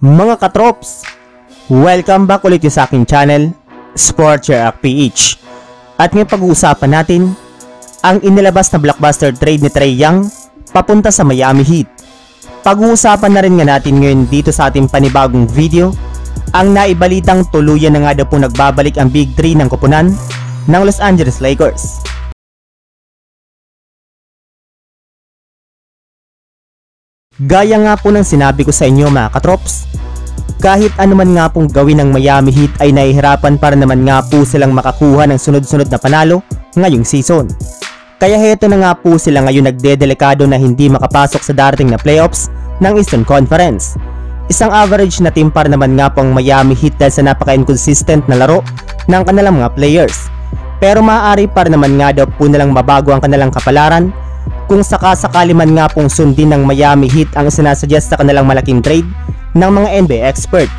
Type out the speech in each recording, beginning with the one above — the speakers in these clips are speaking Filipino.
Mga katrops, welcome back ulit sa aking channel, Sports React PH. At ngayon pag-uusapan natin ang inilabas na blockbuster trade ni Trey Young papunta sa Miami Heat. Pag-uusapan na rin nga natin ngayon dito sa ating panibagong video ang naibalitang tuluyan na nga daw po nagbabalik ang Big 3 ng kupunan ng Los Angeles Lakers. Gaya nga po ng sinabi ko sa inyo mga katrops, kahit anuman nga pong gawin ng Miami Heat ay nahihirapan para naman nga po silang makakuha ng sunod-sunod na panalo ngayong season. Kaya heto na nga po sila ngayon nagdedelikado na hindi makapasok sa darating na playoffs ng Eastern Conference. Isang average na team para naman nga po ang Miami Heat dahil sa napaka-inconsistent na laro ng kanilang mga players. Pero maaari para naman nga daw po nilang mabago ang kanilang kapalaran kung sakasakali man nga pong sundin ng Miami Heat ang sinasuggest sa kanilang malaking trade ng mga NBA expert.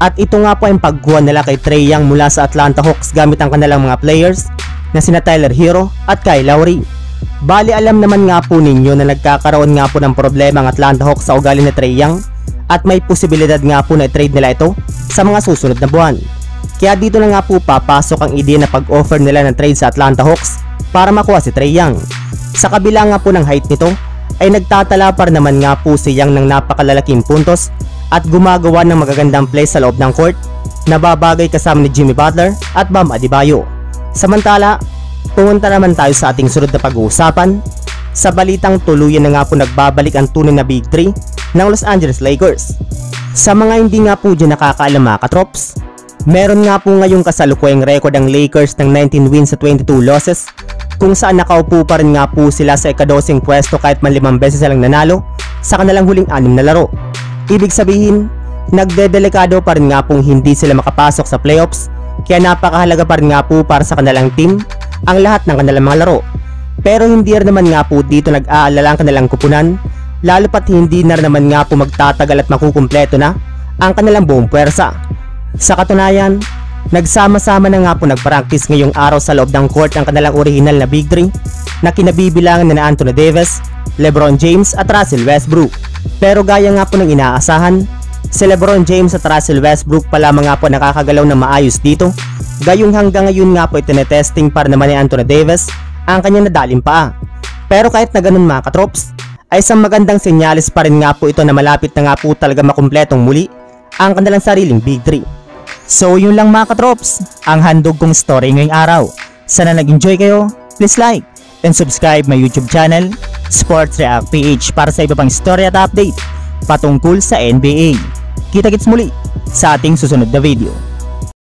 At ito nga po ang pagkuha nila kay Trey Young mula sa Atlanta Hawks gamit ang kanilang mga players na sina Tyler Hero at Kyle Lowry. Bali alam naman nga po ninyo na nagkakaroon nga po ng problema ang Atlanta Hawks sa ugali ni Trey Young at may posibilidad nga po na i-trade nila ito sa mga susunod na buwan. Kaya dito na nga po papasok ang ideya na pag-offer nila ng trade sa Atlanta Hawks para makuha si Trey Young. Sa kabila nga po ng height nito ay nagtatala pa naman nga po si Young ng napakalalaking puntos at gumagawa ng magagandang play sa loob ng court na babagay kasama ni Jimmy Butler at Bam Adebayo. Samantala, pumunta naman tayo sa ating sunod na pag-uusapan sa balitang tuluyan na nga po nagbabalik ang tunay na Big 3 ng Los Angeles Lakers. Sa mga hindi nga po dyan nakakaalam mga katrops, meron nga po ngayong kasalukuyang record ang Lakers ng 19 wins sa 22 losses kung saan nakaupo pa rin nga po sila sa ikadosing pwesto kahit man limang beses silang nanalo sa kanilang huling anim na laro. Ibig sabihin, nagdedelikado pa rin nga pong hindi sila makapasok sa playoffs kaya napakahalaga pa rin nga po para sa kanilang team ang lahat ng kanilang mga laro. Pero hindi rin naman nga po dito nag-aalala ang kanilang kupunan lalo pat hindi na rin naman nga po magtatagal at makukumpleto na ang kanilang buong puwersa. Sa katunayan, nagsama-sama na nga po nagpractice ngayong araw sa loob ng court ang kanilang original na Big 3 na kinabibilangan na Anthony Davis, LeBron James at Russell Westbrook. Pero gaya nga po ng inaasahan, si LeBron James at Russell Westbrook pa lamang nga po nakakagalaw na maayos dito. Gayong hanggang ngayon nga po itinetesting para naman ni Anthony Davis ang kanyang nadalim paa. Pero kahit na ganun mga katrops, ay isang magandang senyales pa rin nga po ito na malapit na nga po talaga makumpletong muli ang kanilang sariling Big 3. So yun lang mga katrops, ang handog kong story ngayong araw. Sana nag-enjoy kayo, please like and subscribe my YouTube channel, Sports React PH para sa iba pang story at update patungkol sa NBA. Kita-kits muli sa ating susunod na video.